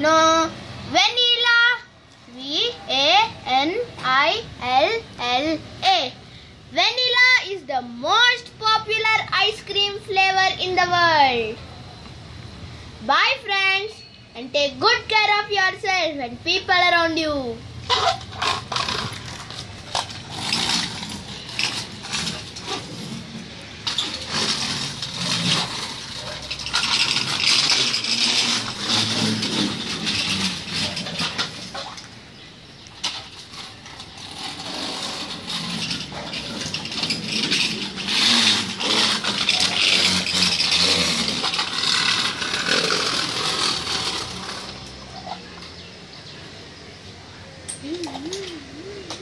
No. Vanilla. V A N I L L A. Vanilla is the most popular ice cream flavor in the world. Bye friends and take good care of yourself and people around you. Mm-hmm.